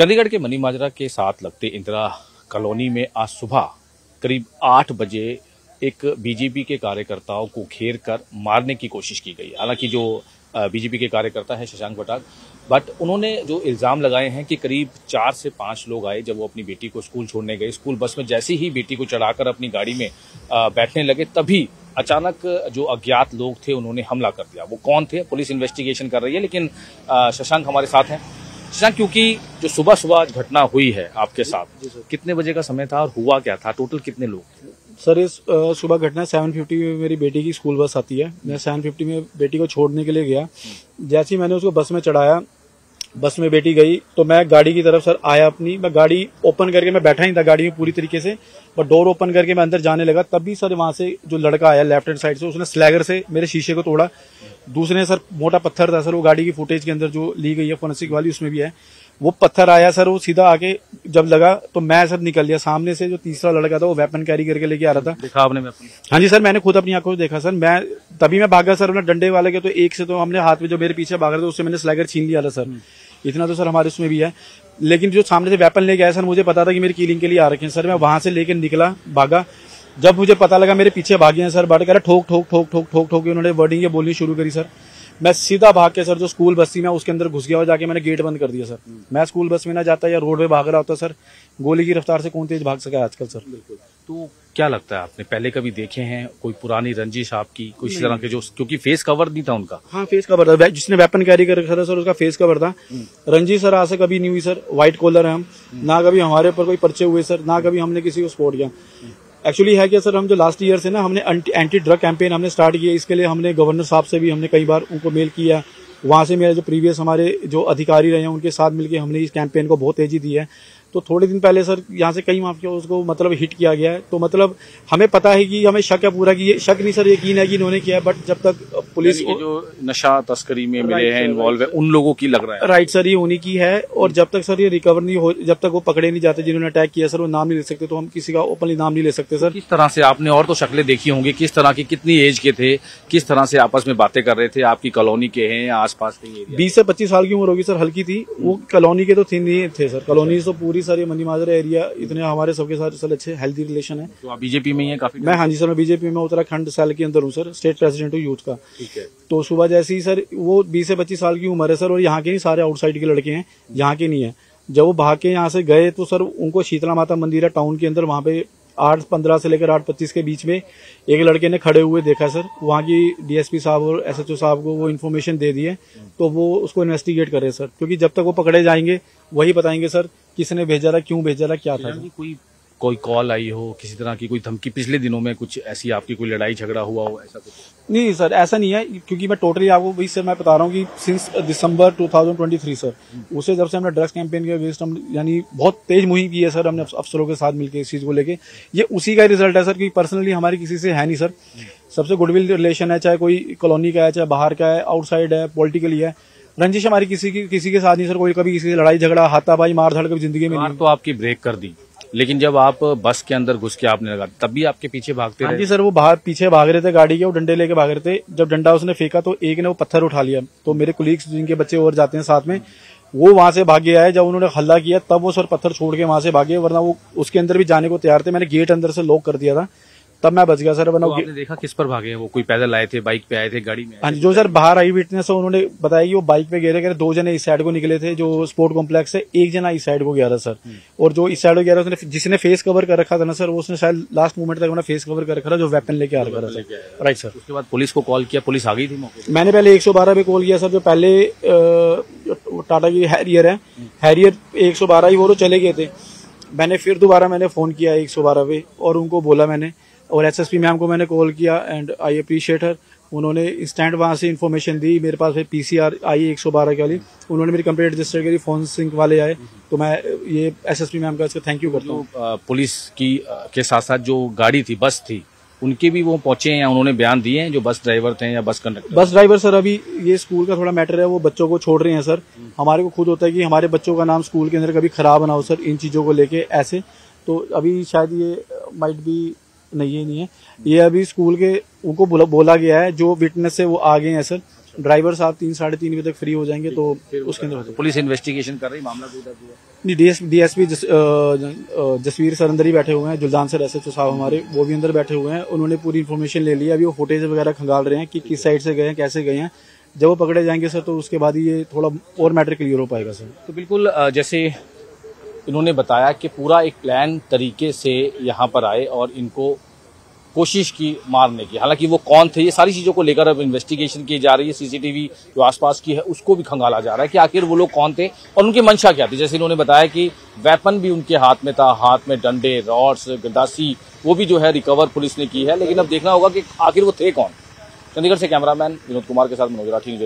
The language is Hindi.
चंडीगढ़ के मनी माजरा के साथ लगते इंदिरा कॉलोनी में आज सुबह करीब आठ बजे एक बीजेपी के कार्यकर्ताओं को घेर कर मारने की कोशिश की गई। हालाँकि जो बीजेपी के कार्यकर्ता है शशांक बटाग, बट उन्होंने जो इल्ज़ाम लगाए हैं कि करीब चार से पाँच लोग आए जब वो अपनी बेटी को स्कूल छोड़ने गए। स्कूल बस में जैसे ही बेटी को चढ़ाकर अपनी गाड़ी में बैठने लगे, तभी अचानक जो अज्ञात लोग थे उन्होंने हमला कर दिया। वो कौन थे? पुलिस इन्वेस्टिगेशन कर रही है, लेकिन शशांक हमारे साथ हैं। शशांक क्योंकि जो सुबह सुबह घटना हुई है आपके साथ कितने बजे का समय था और हुआ क्या था? टोटल कितने लोग सर इस सुबह घटना सेवन फिफ्टी में मेरी बेटी की स्कूल बस आती है। मैं सेवन फिफ्टी में बेटी को छोड़ने के लिए गया। जैसे ही मैंने उसको बस में चढ़ाया बस में बेटी गई तो मैं गाड़ी की तरफ़ सर आया अपनी। मैं गाड़ी ओपन करके मैं बैठा ही था गाड़ी में पूरी तरीके से। और डोर ओपन करके मैं अंदर जाने लगा। तब भी सर वहाँ से जो लड़का आया लेफ़्ट हैंड साइड से उसने स्लैगर से मेरे शीशे को तोड़ा। दूसरे सर मोटा पत्थर था सर वो गाड़ी की फुटेज के अंदर जो ली गई है फोरेंसिक वाली उसमें भी है। वो पत्थर आया सर वो सीधा आके जब लगा तो मैं सर निकल लिया। सामने से जो तीसरा लड़का था वो वेपन कैरी करके लेके आ रहा था। देखा आपने वेपन हाँ जी सर मैंने खुद अपनी आँखों से देखा सर। मैं तभी मैं भागा सर अपने डंडे वाले के तो एक से तो हमने हाथ में जो मेरे पीछे भाग रहे थे उससे मैंने स्लैगर छीन लिया था सर। हम्म। इतना तो सर हमारे उसमें भी है। लेकिन जो सामने से वेपन लेके आया सर मुझे पता था कि मेरी कीलिंग के लिए आ रखे हैं। सर मैं वहाँ से लेकर निकला भागा। जब मुझे पता लगा मेरे पीछे भागे हैं सर बट कह रहे ठोक ठोक ठोक ठोक ठोक ठोक उन्होंने वर्डिंग बोलनी शुरू करी सर। मैं सीधा भाग के सर जो स्कूल बस थी मैं उसके अंदर घुस गया और जाके मैंने गेट बंद कर दिया सर। मैं स्कूल बस में ना जाता या रोड पे भाग रहा होता सर गोली की रफ्तार से कौन तेज भाग सका आजकल सर? बिल्कुल। तो क्या लगता है आपने पहले कभी देखे हैं कोई पुरानी रंजिश आपकी कोई इस तरह के जो क्योंकि फेस कवर नहीं था उनका? हाँ फेस कवर था। जिसने वेपन कैरी कर रखा था सर उसका फेस कवर था। हम्म। रंजिश सर आज से कभी नहीं हुई सर। व्हाइट कॉलर है हम। हम्म। ना कभी हमारे ऊपर कोई पर्चे हुए सर। ना कभी हमने किसी को सपोर्ट किया। एक्चुअली है क्या सर हम जो लास्ट ईयर से ना, हमने एंटी ड्रग कैंपेन हमने स्टार्ट किया, इसके लिए हमने गवर्नर साहब से भी हमने कई बार उनको मेल किया। वहाँ से मेरे जो प्रीवियस हमारे जो अधिकारी रहे हैं, उनके साथ मिलकर हमने इस कैंपेन को बहुत तेज़ी दी है। तो थोड़े दिन पहले सर यहाँ से कई माफिया उसको मतलब हिट किया गया है। तो मतलब हमें पता है कि हमें शक है पूरा कि ये शक नहीं सर यकीन है कि इन्होंने किया है बट जब तक पुलिस जो नशा तस्करी में मिले हैं इन्वॉल्व है उन लोगों की लग रहा है। राइट सर ये उन्हीं की है और जब तक सर ये रिकवर नहीं हो जब तक वो पकड़े नहीं जाते जिन्होंने अटैक किया सर वो नाम नहीं ले सकते तो हम किसी का ओपनली नाम नहीं ले सकते सर किस तरह से आपने और तो शक्लें देखी होंगी किस तरह की कितनी एज के थे किस तरह से आपस में बातें कर रहे थे आपकी कॉलोनी के हैं या आसपास के बीस से पच्चीस साल की उम्र होगी सर हल्की थी वो कॉलोनी के तो थे नहीं थे सर कॉलोनी तो पूरी सर सारे मनी माजरा एरिया इतने हमारे सबके साथ सर अच्छे हेल्थी रिलेशन है। तो आप बीजेपी में ही है काफ़ी मैं हाँ जी सर मैं बीजेपी में उत्तराखंड सेल के अंदर हूँ सर स्टेट प्रेसिडेंट हूँ यूथ का। ठीक है। तो सुबह जैसे ही सर वो बीस से पच्चीस साल की उम्र है सर और यहाँ के नहीं सारे आउटसाइड के लड़के हैं यहाँ के नहीं है। जब वो भाग के यहाँ से गए तो सर उनको शीतला माता मंदिर है टाउन के अंदर वहाँ पे आठ पंद्रह से लेकर आठ पच्चीस के बीच में एक लड़के ने खड़े हुए देखा, सर। वहाँ की डीएसपी साहब और एसएचओ साहब को वो इन्फॉर्मेशन दे दिए तो वो उसको इन्वेस्टिगेट करे सर। क्योंकि जब तक वो पकड़े जाएँगे, वही बताएँगे, सर, किसने भेजा था, क्यों भेजा था, क्या था। कोई कोई कॉल आई हो किसी तरह की कोई धमकी? पिछले दिनों में कुछ ऐसी आपकी कोई लड़ाई झगड़ा हुआ हो ऐसा कुछ? नहीं सर ऐसा नहीं है क्योंकि मैं टोटली आपको वही सर मैं बता रहा हूँ कि सिंस दिसंबर 2023 सर उसे जब से हमने ड्रग्स कैंपेन के अगेंस्ट हम यानी बहुत तेज मुहिम की है सर हमने अफसरों के साथ मिलकर इस चीज़ को लेके। ये उसी का रिज़ल्ट है सर क्योंकि पर्सनली हमारी किसी से है नहीं सर। सबसे गुडविल रिलेशन है चाहे कोई कॉलोनी का है चाहे बाहर का है आउटसाइड है पोलिटिकली है रंजिश हमारी किसी की किसी के साथ नहीं सर कोई कभी किसी से लड़ाई झगड़ा हाथापाई मार धड़ कभी ज़िंदगी में तो आपकी ब्रेक कर दी। लेकिन जब आप बस के अंदर घुस के आपने लगा तब भी आपके पीछे भागते हाँ जी सर वो बाहर पीछे भाग रहे थे गाड़ी के वो डंडे लेके भाग रहे थे। जब डंडा उसने फेंका तो एक ने वो पत्थर उठा लिया। तो मेरे कुलीग्स जिनके बच्चे और जाते हैं साथ में वो वहाँ से भागे आए। जब उन्होंने हल्ला किया तब वो सर पत्थर छोड़ के वहाँ से भागे वरना वो उसके अंदर भी जाने को तैयार थे। मैंने गेट अंदर से लॉक कर दिया था। तब मैं बच गया सर तो आपने देखा किस पर भागे वो कोई पैदल आए थे बाइक पे आए थे गाड़ी में हाँ जी सर बाहर आई विटनेस है उन्होंने बताया कि वो बाइक पे गिरे गए दो जने इस साइड को निकले थे जो स्पोर्ट कॉम्प्लेक्स है एक जना इस साइड को गया था सर। हम्म। और जो इस साइड को गया था उसने जिसने फेस कवर कर रखा था ना सर उसने शायद लास्ट मोमेंट तक अपना फेस कवर कर रखा था जो वेपन लेके आ रखा था राइट सर। उसके बाद पुलिस को कॉल किया पुलिस आ गई थी मैंने पहले एक सौ बारह पे कॉल किया सर जो पहले टाटा की हैरियर है। हैरियर एक सौ बारह ही वो चले गए थे। मैंने फिर दोबारा मैंने फ़ोन किया एक सौ बारह पे और उनको बोला मैंने और एसएसपी मैम को मैंने कॉल किया एंड आई अप्रीशिएट हर उन्होंने इंस्टेंट वहाँ से इन्फॉर्मेशन दी. मेरे पास फिर पीसीआर आई एक सौ बारह के वाली. उन्होंने मेरी कंप्लेंट रजिस्टर करी. फ़ोन सिंक वाले आए. तो मैं ये एसएसपी मैम का इसका थैंक यू करता हूँ. पुलिस की के साथ साथ जो गाड़ी थी बस थी उनके भी वो पहुँचे हैं उन्होंने बयान दिए हैं? जो बस ड्राइवर थे या bus conductor bus driver sir अभी ये स्कूल का थोड़ा मैटर है. वो बच्चों को छोड़ रहे हैं सर हमारे को खुद होता है कि हमारे बच्चों का नाम स्कूल के अंदर कभी खराब ना हो सर इन चीज़ों को लेके ऐसे. तो अभी शायद ये माइट भी नहीं ये नहीं है। ये अभी स्कूल के उनको बोला, बोला गया है जो विटनेस है वो आ गए हैं सर। ड्राइवर साहब तीन साढ़े तीन बजे तक फ्री हो जाएँगे तो उसके अंदर पुलिस इन्वेस्टिगेशन कर रही मामला नहीं डीएसपी जस, अ, अ, जसवीर सर अंदर ही बैठे हुए हैं जुलदान सर एस एच साहब हमारे वो भी अंदर बैठे हुए हैं। उन्होंने पूरी इन्फॉर्मेशन ले ली है अभी वो फुटेज वगैरह खंगाल रहे हैं कि किस साइड से गए हैं कैसे गए हैं। जब वो पकड़े जाएँगे सर तो उसके बाद ये थोड़ा और मैटर क्लियर हो पाएगा सर। तो बिल्कुल जैसे इन्होंने बताया कि पूरा एक प्लान तरीके से यहाँ पर आए और इनको कोशिश की मारने की। हालाँकि वो कौन थे, ये सारी चीज़ों को लेकर अब इन्वेस्टिगेशन की जा रही है सीसीटीवी जो आसपास की है, उसको भी खंगाला जा रहा है कि आखिर वो लोग कौन थे और उनकी मंशा क्या थी। जैसे इन्होंने बताया कि वेपन भी उनके हाथ में था, हाथ में डंडे रॉड्स गंडासी वो भी जो है रिकवर पुलिस ने की है। लेकिन अब देखना होगा कि आखिर वो थे कौन। चंडीगढ़ से कैमरामैन विनोद कुमार के साथ मनोज राठी